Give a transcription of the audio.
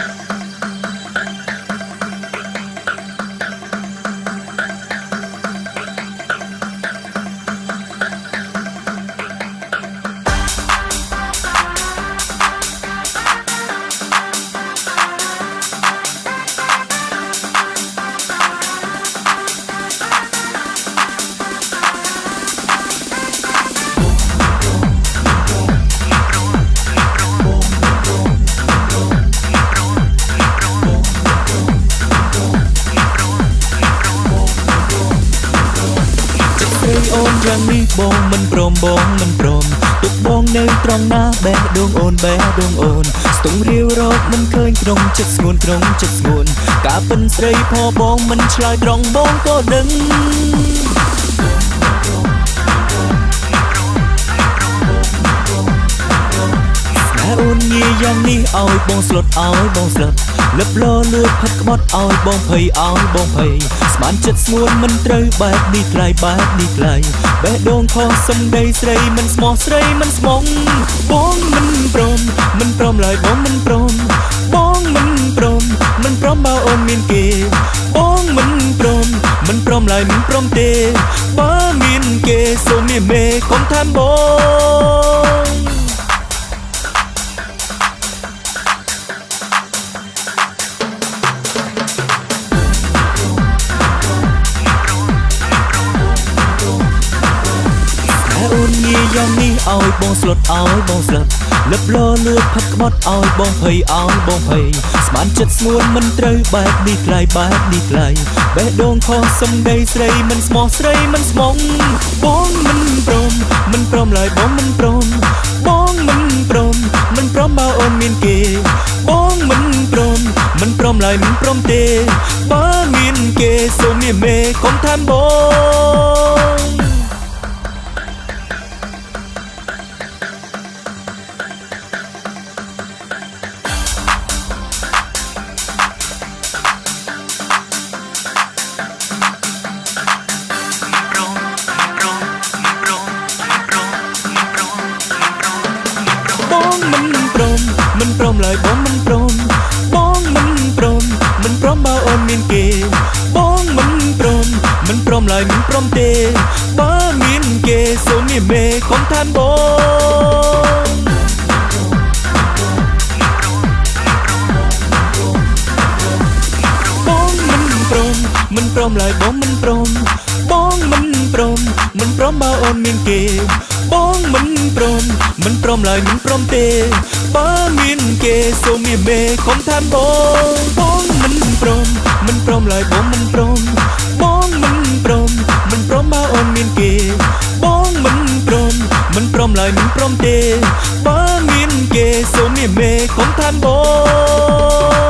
you អូនយ៉ាងនេះបងមិនព្រមបងមិនព្រមទុកបងនៅត្រង់ណាបេះដូងអូនបេះដូងអូនស្ទង់រាវរកមិនឃើញក្នុងចិត្តស្ងួនក្នុងចិត្តស្ងួនការពិនស្រីផបងមិនឆ្លើយត្រង់បងក៏ដឹងអូនងាយយ៉ាងនេះឲ្យបងស្លុតឲ្យបងស្លុតលឹបលលួចផិតក្បត់ឲ្យបងភ័យឲ្យបងភ័យ ស្មានចិត្តស្ងួនមិនត្រូវបែបនេះខ្លៃបែបនេះខ្លៃបេះដូងខុសសំដីស្រីមិនស្មោះស្រីមិនស្មងបងមិនព្រមមិនព្រមឡើយបងមិនព្រមបងមិនព្រមមិនព្រមបើអូនមានគេបងមិនព្រមមិនព្រមឡើយមិនព្រមទេបើមានគេសូមមានមេកុំថាបង អូនងាយយ៉ាងនេះឲ្យបងស្លុតឲ្យបងស្លុតលឹបលលួចផឹកក្បត់ឲ្យបងភ័យឲ្យបងភ័យស្មានចិត្តស្ងួនមិនត្រូវបែបនេះខ្លៃបែបនេះខ្លៃបេះដូងខុសសំដីស្រីមិនស្មោះស្រីមិនស្មងបងមិនព្រមមិនព្រមឡើយបងមិនព្រមបងមិនព្រមមិនព្រមបើអូនមានគេបងមិនព្រមមិនព្រមឡើយមិនព្រមទេបើមានគេសូមមានមេកុំថាបងបង ឡើយបងមិនព្រមបងមិនព្រមមិនព្រមបើអូនមានគេបងមិនព្រមមិនព្រមឡើយមិនព្រមទេបើមានគេសូមមានមេកុំថានបងបងមិនព្រមមិនព្រមឡើយបងមិនព្រមបងមិនព្រមមិនព្រមបើអូនមានគេបងមិនព្រមមិនព្រមឡើយមិនព្រមទេ បើមានគេសូមមានមេកុំថាបងបងមិនព្រមមិនព្រមឡើយបងមិនព្រមបងមិនព្រមមិនព្រមបើអូនមានគេបងមិនព្រមមិនព្រមឡើយមិនព្រមទេបើមានគេសូមមានមេកុំថាបង